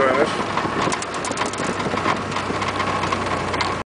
trash.